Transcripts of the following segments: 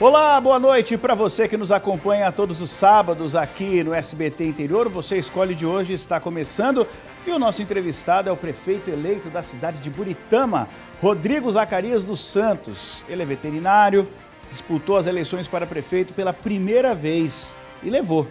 Olá, boa noite para você que nos acompanha todos os sábados aqui no SBT Interior. Você escolhe de hoje está começando e o nosso entrevistado é o prefeito eleito da cidade de Buritama, Rodrigo Zacarias dos Santos. Ele é veterinário, disputou as eleições para prefeito pela primeira vez e levou.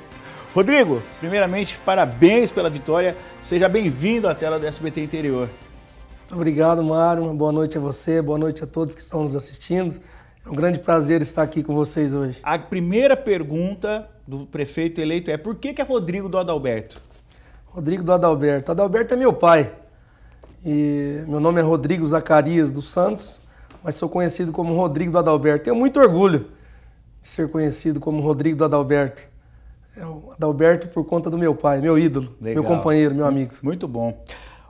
Rodrigo, primeiramente, parabéns pela vitória. Seja bem-vindo à tela do SBT Interior. Muito obrigado, Mário. Boa noite a você, boa noite a todos que estão nos assistindo. É um grande prazer estar aqui com vocês hoje. A primeira pergunta do prefeito eleito é por que, que é Rodrigo do Adalberto? Rodrigo do Adalberto. Adalberto é meu pai. E meu nome é Rodrigo Zacarias dos Santos, mas sou conhecido como Rodrigo do Adalberto. Tenho muito orgulho de ser conhecido como Rodrigo do Adalberto. É o Adalberto por conta do meu pai, meu ídolo, Legal. meu companheiro, meu amigo. Muito bom.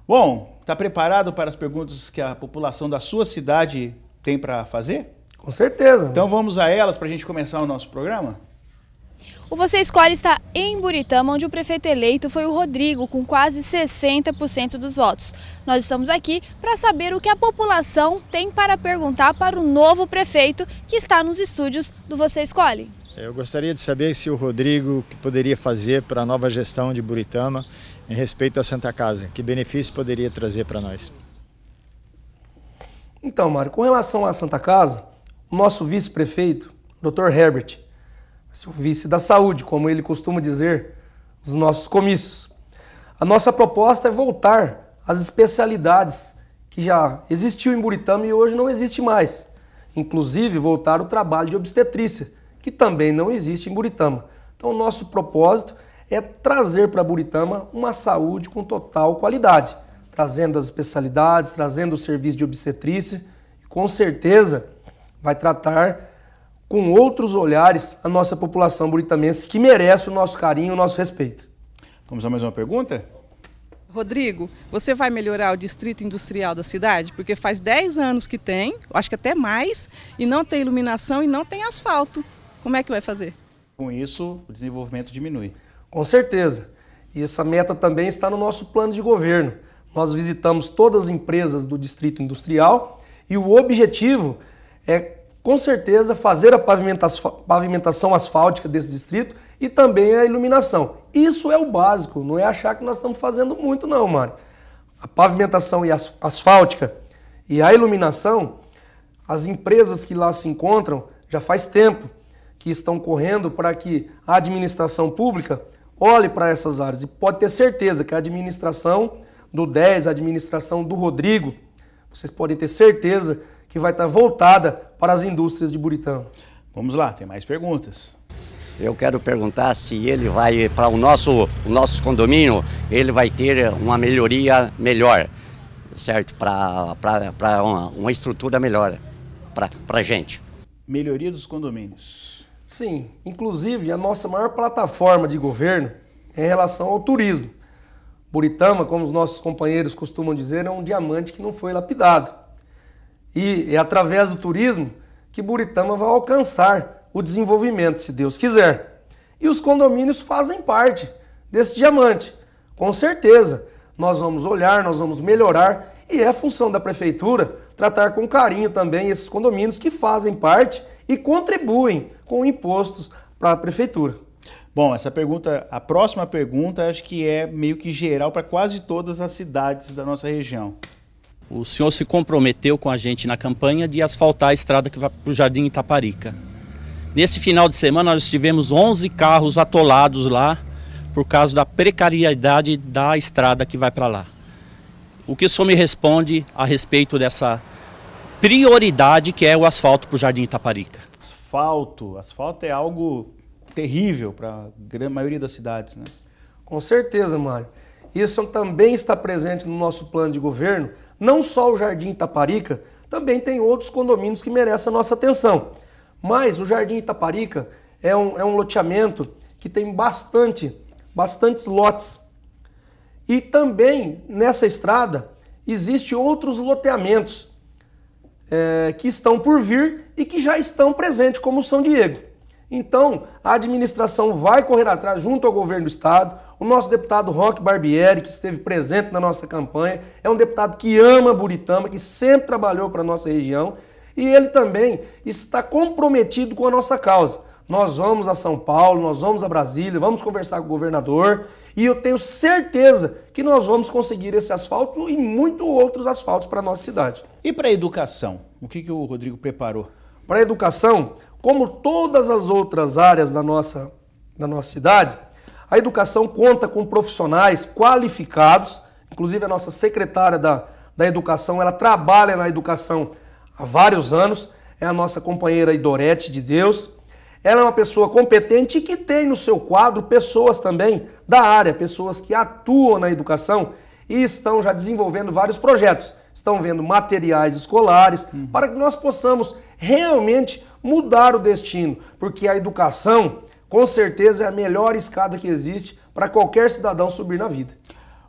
Bom, está preparado para as perguntas que a população da sua cidade tem para fazer? Com certeza. Então vamos a elas para a gente começar o nosso programa? O Você Escolhe está em Buritama, onde o prefeito eleito foi o Rodrigo, com quase 60% dos votos. Nós estamos aqui para saber o que a população tem para perguntar para o novo prefeito que está nos estúdios do Você Escolhe. Eu gostaria de saber se o Rodrigo que poderia fazer para a nova gestão de Buritama em respeito à Santa Casa. Que benefício poderia trazer para nós? Então, Mário, com relação à Santa Casa, o nosso vice-prefeito, Dr. Herbert, o vice da saúde, como ele costuma dizer nos nossos comícios. A nossa proposta é voltar às especialidades que já existiu em Buritama e hoje não existe mais. Inclusive voltar o trabalho de obstetrícia, que também não existe em Buritama. Então, o nosso propósito é trazer para Buritama uma saúde com total qualidade, trazendo as especialidades, trazendo o serviço de obstetrícia e com certeza vai tratar com outros olhares a nossa população buritamense que merece o nosso carinho, o nosso respeito. Vamos a mais uma pergunta? Rodrigo, você vai melhorar o distrito industrial da cidade? Porque faz 10 anos que tem, acho que até mais, e não tem iluminação e não tem asfalto. Como é que vai fazer? Com isso, o desenvolvimento diminui. Com certeza. E essa meta também está no nosso plano de governo. Nós visitamos todas as empresas do distrito industrial e o objetivo é, com certeza, fazer a pavimentação asfáltica desse distrito e também a iluminação. Isso é o básico, não é achar que nós estamos fazendo muito, não, Mário. A pavimentação e asfáltica e a iluminação, as empresas que lá se encontram já faz tempo que estão correndo para que a administração pública olhe para essas áreas. E pode ter certeza que a administração do 10, a administração do Rodrigo, vocês podem ter certeza que vai estar voltada para as indústrias de Buritã. Vamos lá, tem mais perguntas. Eu quero perguntar se ele vai, para o nosso, o nosso condomínio, ele vai ter uma melhoria melhor, certo? Para uma, uma estrutura melhor para a gente. Melhoria dos condomínios. Sim, inclusive a nossa maior plataforma de governo é em relação ao turismo. Buritama, como os nossos companheiros costumam dizer, é um diamante que não foi lapidado. E é através do turismo que Buritama vai alcançar o desenvolvimento, se Deus quiser. E os condomínios fazem parte desse diamante. Com certeza, nós vamos olhar, nós vamos melhorar e é função da prefeitura tratar com carinho também esses condomínios que fazem parte e contribuem com impostos para a prefeitura. Bom, essa pergunta, a próxima pergunta, acho que é meio que geral para quase todas as cidades da nossa região. O senhor se comprometeu com a gente na campanha de asfaltar a estrada que vai para o Jardim Itaparica. Nesse final de semana nós tivemos 11 carros atolados lá por causa da precariedade da estrada que vai para lá. O que o senhor me responde a respeito dessa prioridade que é o asfalto para o Jardim Itaparica? Asfalto, asfalto é algo terrível para a grande maioria das cidades, né? Com certeza, Mário. Isso também está presente no nosso plano de governo, não só o Jardim Itaparica, também tem outros condomínios que merecem a nossa atenção. Mas o Jardim Itaparica é um, é um loteamento que tem bastante, bastantes lotes. E também nessa estrada existem outros loteamentos é, que estão por vir e que já estão presentes, como São Diego. Então, a administração vai correr atrás junto ao governo do estado. O nosso deputado Roque Barbieri, que esteve presente na nossa campanha, é um deputado que ama Buritama, que sempre trabalhou para a nossa região. E ele também está comprometido com a nossa causa. Nós vamos a São Paulo, nós vamos a Brasília, vamos conversar com o governador e eu tenho certeza que nós vamos conseguir esse asfalto e muito outros asfaltos para a nossa cidade. E para a educação? O que, que o Rodrigo preparou? Para a educação, como todas as outras áreas da nossa, da nossa cidade, a educação conta com profissionais qualificados, inclusive a nossa secretária da, da Educação, ela trabalha na educação há vários anos, é a nossa companheira Idorete de Deus. Ela é uma pessoa competente e que tem no seu quadro pessoas também da área, pessoas que atuam na educação e estão já desenvolvendo vários projetos. Estão vendo materiais escolares uhum. para que nós possamos realmente mudar o destino, porque a educação, com certeza, é a melhor escada que existe para qualquer cidadão subir na vida.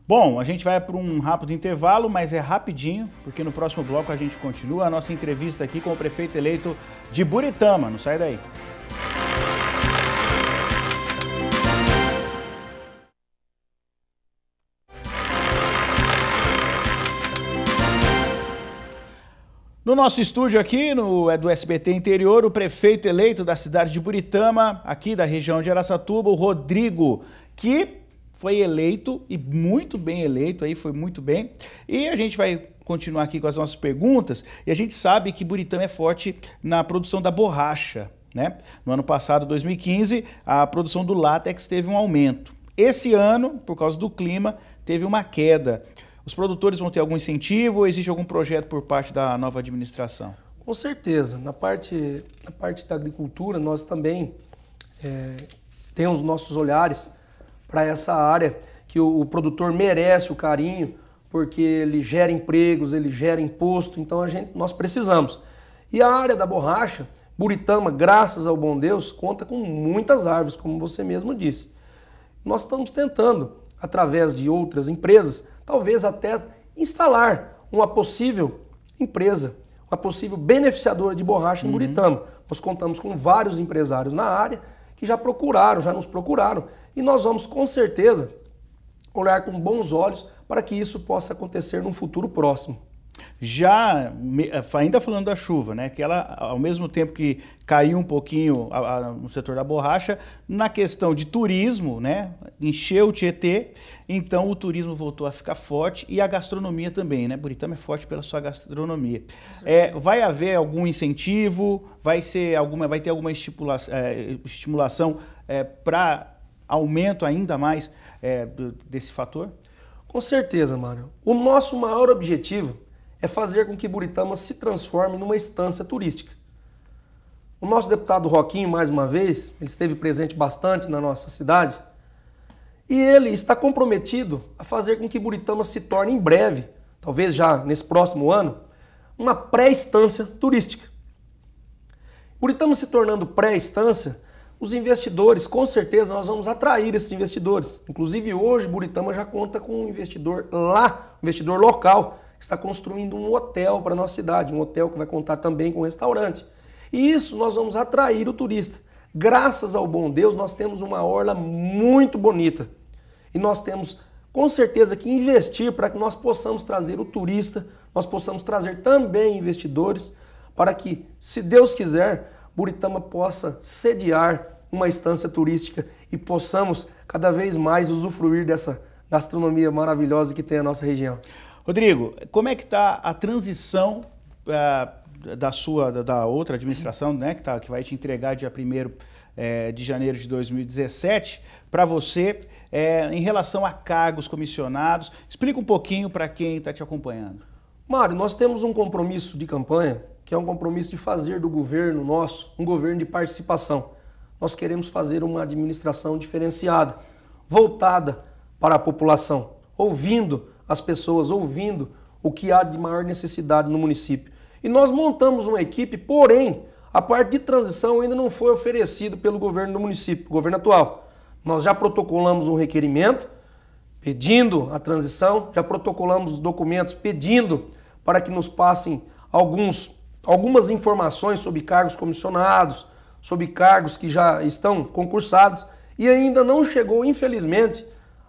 Bom, a gente vai para um rápido intervalo, mas é rapidinho, porque no próximo bloco a gente continua a nossa entrevista aqui com o prefeito eleito de Buritama. Não sai daí. No nosso estúdio aqui, no, é do SBT Interior, o prefeito eleito da cidade de Buritama, aqui da região de Araçatuba, o Rodrigo, que foi eleito e muito bem eleito, aí foi muito bem. E a gente vai continuar aqui com as nossas perguntas. E a gente sabe que Buritama é forte na produção da borracha, né? No ano passado, 2015, a produção do látex teve um aumento. Esse ano, por causa do clima, teve uma queda. Os produtores vão ter algum incentivo ou existe algum projeto por parte da nova administração? Com certeza. Na parte, na parte da agricultura, nós também é, temos nossos olhares para essa área que o, o, produtor merece o carinho, porque ele gera empregos, ele gera imposto, então a gente, nós precisamos. E a área da borracha, Buritama, graças ao bom Deus, conta com muitas árvores, como você mesmo disse. Nós estamos tentando, através de outras empresas, talvez até instalar uma possível empresa, uma possível beneficiadora de borracha em uhum. Buritama. Nós contamos com vários empresários na área que já procuraram, já nos procuraram, e nós vamos com certeza olhar com bons olhos para que isso possa acontecer num futuro próximo. Já, ainda falando da chuva, né, que ela, ao mesmo tempo que caiu um pouquinho a, a, no setor da borracha, na questão de turismo, né, encheu o Tietê, então o turismo voltou a ficar forte e a gastronomia também, né, Buritama é forte pela sua gastronomia. É, vai haver algum incentivo, vai, ser alguma, vai ter alguma estimulação, é, estimulação é, para aumento ainda mais é, desse fator? Com certeza, Mário. O nosso maior objetivo é fazer com que Buritama se transforme numa estância turística. O nosso deputado Roquinho, mais uma vez, ele esteve presente bastante na nossa cidade e ele está comprometido a fazer com que Buritama se torne em breve, talvez já nesse próximo ano, uma pré-estância turística. Buritama se tornando pré-estância, os investidores, com certeza nós vamos atrair esses investidores. Inclusive hoje Buritama já conta com um investidor lá, um investidor local, está construindo um hotel para a nossa cidade, um hotel que vai contar também com um restaurante. E isso nós vamos atrair o turista. Graças ao bom Deus, nós temos uma orla muito bonita. E nós temos com certeza que investir para que nós possamos trazer o turista, nós possamos trazer também investidores, para que, se Deus quiser, Buritama possa sediar uma estância turística e possamos cada vez mais usufruir dessa gastronomia maravilhosa que tem a nossa região. Rodrigo, como é que está a transição uh, da sua, da outra administração, né, que, tá, que vai te entregar dia 1 é, de janeiro de 2017, para você é, em relação a cargos comissionados? Explica um pouquinho para quem está te acompanhando. Mário, nós temos um compromisso de campanha, que é um compromisso de fazer do governo nosso um governo de participação. Nós queremos fazer uma administração diferenciada, voltada para a população, ouvindo as pessoas ouvindo o que há de maior necessidade no município. E nós montamos uma equipe, porém, a parte de transição ainda não foi oferecida pelo governo do município, governo atual. Nós já protocolamos um requerimento pedindo a transição, já protocolamos os documentos pedindo para que nos passem alguns, algumas informações sobre cargos comissionados, sobre cargos que já estão concursados e ainda não chegou, infelizmente,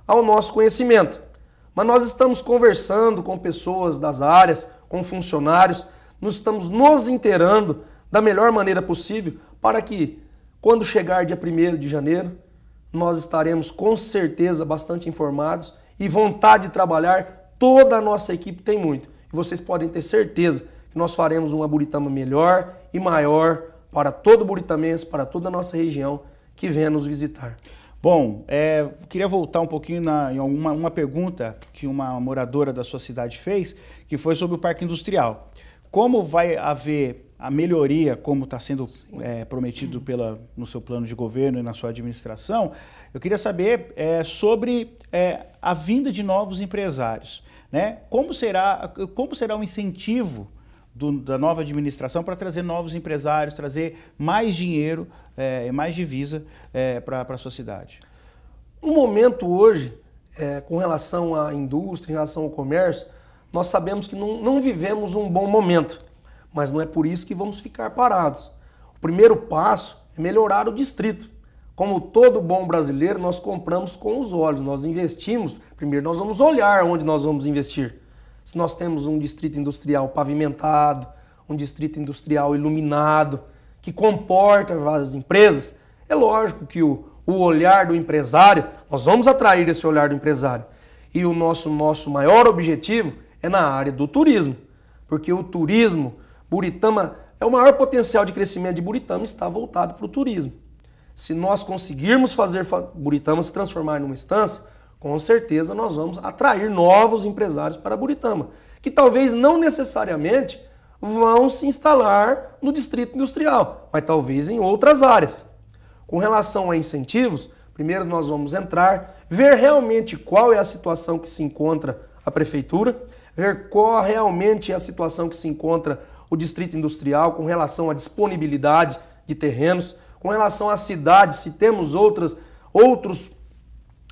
ao nosso conhecimento. Mas nós estamos conversando com pessoas das áreas, com funcionários. nós estamos nos inteirando da melhor maneira possível para que, quando chegar dia 1 de janeiro, nós estaremos com certeza bastante informados e vontade de trabalhar. Toda a nossa equipe tem muito. E vocês podem ter certeza que nós faremos uma Buritama melhor e maior para todo Buritamense, para toda a nossa região que venha nos visitar. Bom, é, queria voltar um pouquinho na, em uma, uma pergunta que uma moradora da sua cidade fez, que foi sobre o parque industrial. Como vai haver a melhoria, como está sendo é, prometido pela, no seu plano de governo e na sua administração, eu queria saber é, sobre é, a vinda de novos empresários. Né? Como, será, como será o incentivo do, da nova administração para trazer novos empresários, trazer mais dinheiro é, e mais divisa é, para a sua cidade? No momento hoje, é, com relação à indústria, em relação ao comércio, nós sabemos que não, não vivemos um bom momento, mas não é por isso que vamos ficar parados. O primeiro passo é melhorar o distrito. Como todo bom brasileiro, nós compramos com os olhos, nós investimos. Primeiro, nós vamos olhar onde nós vamos investir. Se nós temos um distrito industrial pavimentado, um distrito industrial iluminado, que comporta várias empresas, é lógico que o, o olhar do empresário, nós vamos atrair esse olhar do empresário. E o nosso, nosso maior objetivo é na área do turismo. Porque o turismo, Buritama, é o maior potencial de crescimento de Buritama está voltado para o turismo. Se nós conseguirmos fazer Buritama se transformar numa instância, com certeza nós vamos atrair novos empresários para Buritama, que talvez não necessariamente vão se instalar no distrito industrial, mas talvez em outras áreas. Com relação a incentivos, primeiro nós vamos entrar, ver realmente qual é a situação que se encontra a prefeitura, ver qual realmente é a situação que se encontra o distrito industrial com relação à disponibilidade de terrenos, com relação à cidade, se temos outras, outros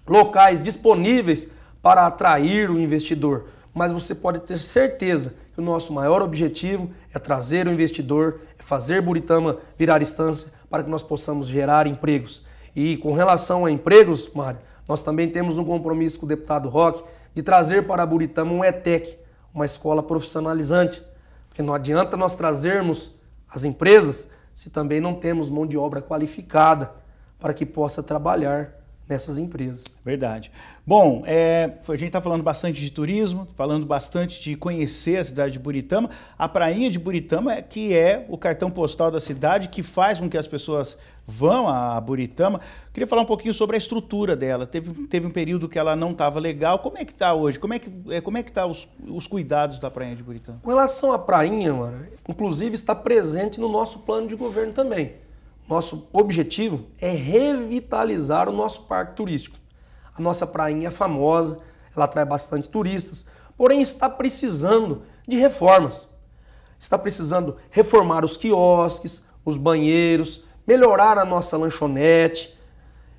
locais disponíveis para atrair o investidor. Mas você pode ter certeza que o nosso maior objetivo é trazer o investidor, é fazer Buritama virar instância para que nós possamos gerar empregos. E com relação a empregos, Mário, nós também temos um compromisso com o deputado Roque de trazer para Buritama um ETEC, uma escola profissionalizante. Porque não adianta nós trazermos as empresas se também não temos mão de obra qualificada para que possa trabalhar nessas empresas. Verdade. Bom, é, a gente está falando bastante de turismo, falando bastante de conhecer a cidade de Buritama. A prainha de Buritama é que é o cartão postal da cidade, que faz com que as pessoas vão a Buritama. Queria falar um pouquinho sobre a estrutura dela. Teve, teve um período que ela não estava legal. Como é que está hoje? Como é que é, como é que tá os, os cuidados da prainha de Buritama? Com relação à prainha, mano, inclusive está presente no nosso plano de governo também. Nosso objetivo é revitalizar o nosso parque turístico. A nossa prainha é famosa, ela atrai bastante turistas, porém está precisando de reformas. Está precisando reformar os quiosques, os banheiros, melhorar a nossa lanchonete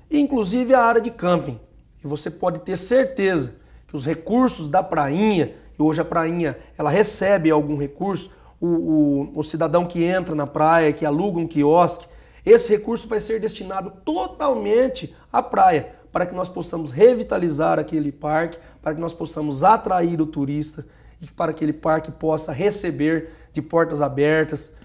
e inclusive a área de camping. E você pode ter certeza que os recursos da prainha, e hoje a prainha ela recebe algum recurso, o, o, o cidadão que entra na praia, que aluga um quiosque, esse recurso vai ser destinado totalmente à praia, para que nós possamos revitalizar aquele parque, para que nós possamos atrair o turista e para que aquele parque possa receber de portas abertas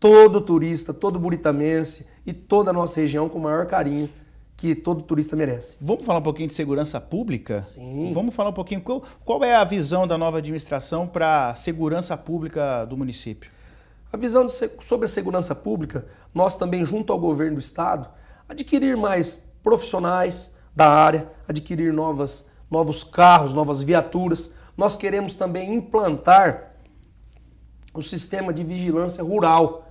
todo turista, todo buritamense e toda a nossa região com o maior carinho que todo turista merece. Vamos falar um pouquinho de segurança pública? Sim. Vamos falar um pouquinho qual, qual é a visão da nova administração para a segurança pública do município? A visão de, sobre a segurança pública, nós também, junto ao governo do estado, adquirir mais profissionais da área, adquirir novas, novos carros, novas viaturas. Nós queremos também implantar o sistema de vigilância rural,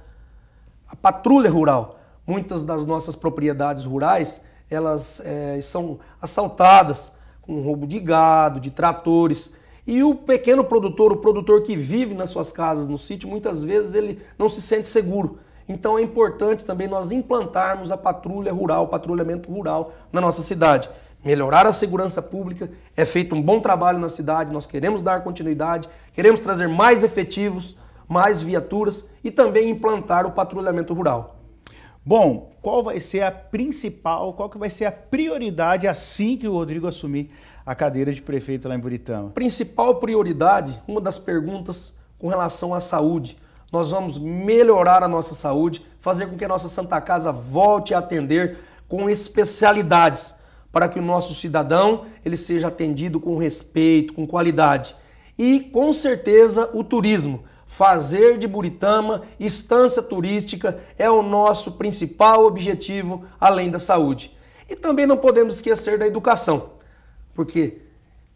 a patrulha rural. Muitas das nossas propriedades rurais elas é, são assaltadas com roubo de gado, de tratores. E o pequeno produtor, o produtor que vive nas suas casas, no sítio, muitas vezes ele não se sente seguro. Então é importante também nós implantarmos a patrulha rural, o patrulhamento rural na nossa cidade. Melhorar a segurança pública, é feito um bom trabalho na cidade, nós queremos dar continuidade, queremos trazer mais efetivos, mais viaturas e também implantar o patrulhamento rural. Bom, qual vai ser a principal, qual que vai ser a prioridade assim que o Rodrigo assumir a cadeira de prefeito lá em Buritama? Principal prioridade, uma das perguntas com relação à saúde. nós vamos melhorar a nossa saúde, fazer com que a nossa Santa Casa volte a atender com especialidades, para que o nosso cidadão ele seja atendido com respeito, com qualidade. E com certeza o turismo, fazer de Buritama estância turística é o nosso principal objetivo além da saúde. E também não podemos esquecer da educação, porque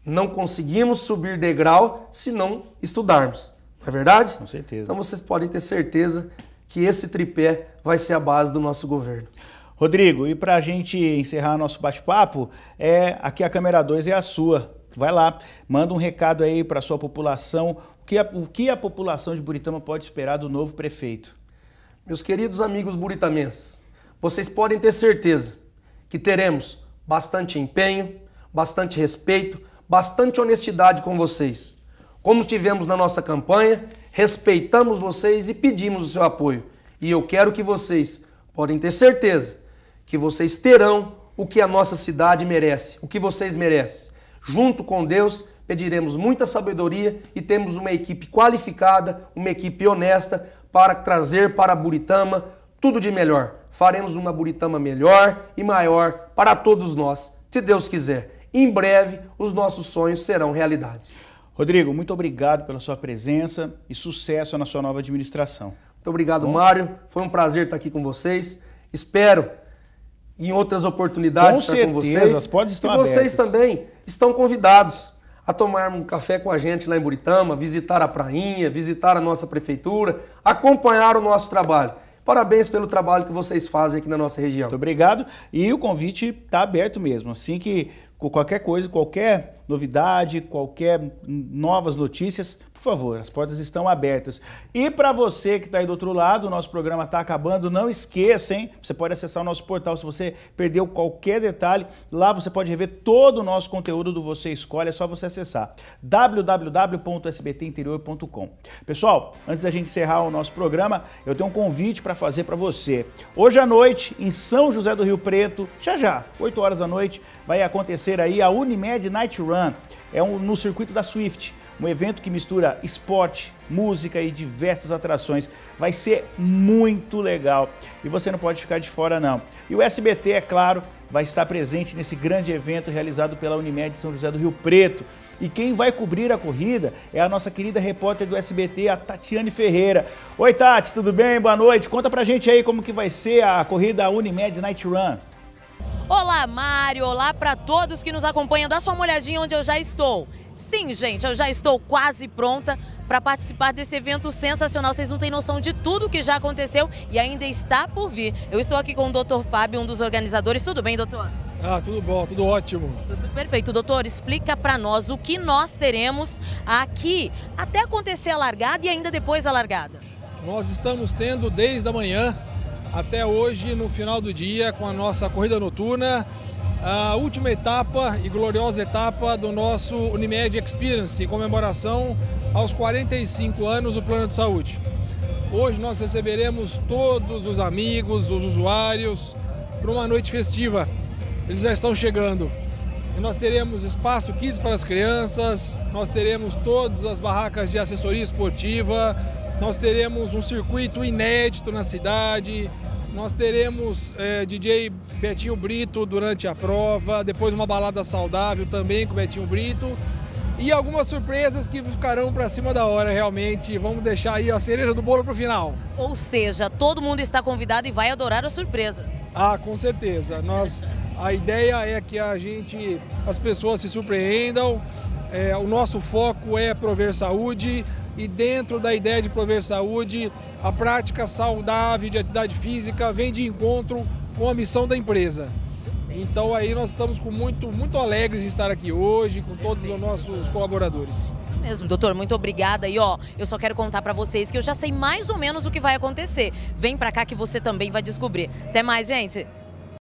não conseguimos subir degrau se não estudarmos. Não é verdade? Com certeza. Então vocês podem ter certeza que esse tripé vai ser a base do nosso governo. Rodrigo, e para a gente encerrar nosso bate-papo, é aqui a câmera 2 é a sua. Vai lá, manda um recado aí para a sua população. O que, a, o que a população de Buritama pode esperar do novo prefeito? Meus queridos amigos buritamenses, vocês podem ter certeza que teremos bastante empenho, bastante respeito, bastante honestidade com vocês. Como tivemos na nossa campanha, respeitamos vocês e pedimos o seu apoio. E eu quero que vocês podem ter certeza que vocês terão o que a nossa cidade merece, o que vocês merecem. Junto com Deus, pediremos muita sabedoria e temos uma equipe qualificada, uma equipe honesta para trazer para Buritama tudo de melhor. Faremos uma Buritama melhor e maior para todos nós, se Deus quiser. Em breve, os nossos sonhos serão realidade. Rodrigo, muito obrigado pela sua presença e sucesso na sua nova administração. Muito obrigado, Bom. Mário. Foi um prazer estar aqui com vocês. Espero em outras oportunidades com estar certeza, com vocês. As portas estão e vocês também estão convidados a tomar um café com a gente lá em Buritama, visitar a prainha, visitar a nossa prefeitura, acompanhar o nosso trabalho. Parabéns pelo trabalho que vocês fazem aqui na nossa região. Muito obrigado. E o convite está aberto mesmo. Assim que qualquer coisa, qualquer novidade, qualquer novas notícias, por favor, as portas estão abertas. E para você que está aí do outro lado, o nosso programa está acabando, não esqueça, hein? Você pode acessar o nosso portal se você perdeu qualquer detalhe. Lá você pode rever todo o nosso conteúdo do Você Escolhe, é só você acessar www.sbtinterior.com. Pessoal, antes da gente encerrar o nosso programa, eu tenho um convite para fazer para você. Hoje à noite, em São José do Rio Preto, já já, 8 horas da noite, vai acontecer aí a Unimed Night Run. É um, no circuito da Swift um evento que mistura esporte, música e diversas atrações. Vai ser muito legal e você não pode ficar de fora não. E o SBT, é claro, vai estar presente nesse grande evento realizado pela Unimed São José do Rio Preto. E quem vai cobrir a corrida é a nossa querida repórter do SBT, a Tatiane Ferreira. Oi, Tati, tudo bem? Boa noite. Conta pra gente aí como que vai ser a corrida Unimed Night Run. Olá, Mário. Olá para todos que nos acompanham. Dá só uma olhadinha onde eu já estou. Sim, gente, eu já estou quase pronta para participar desse evento sensacional. Vocês não têm noção de tudo que já aconteceu e ainda está por vir. Eu estou aqui com o Dr. Fábio, um dos organizadores. Tudo bem, doutor? Ah, tudo bom, tudo ótimo. Tudo perfeito. Doutor, explica para nós o que nós teremos aqui até acontecer a largada e ainda depois da largada. Nós estamos tendo desde a manhã até hoje, no final do dia, com a nossa corrida noturna, a última etapa e gloriosa etapa do nosso Unimed Experience, em comemoração aos 45 anos do Plano de Saúde. Hoje nós receberemos todos os amigos, os usuários, para uma noite festiva. Eles já estão chegando. E nós teremos espaço kids para as crianças, nós teremos todas as barracas de assessoria esportiva, nós teremos um circuito inédito na cidade, nós teremos é, DJ Betinho Brito durante a prova, depois uma balada saudável também com Betinho Brito e algumas surpresas que ficarão para cima da hora realmente. Vamos deixar aí a cereja do bolo para o final. Ou seja, todo mundo está convidado e vai adorar as surpresas. Ah, com certeza. Nós, a ideia é que a gente, as pessoas se surpreendam. É, o nosso foco é prover saúde e dentro da ideia de prover saúde, a prática saudável de atividade física vem de encontro com a missão da empresa. Então aí nós estamos com muito, muito alegres de estar aqui hoje com todos os nossos colaboradores. Isso mesmo, doutor, muito obrigada. E ó, eu só quero contar para vocês que eu já sei mais ou menos o que vai acontecer. Vem para cá que você também vai descobrir. Até mais, gente.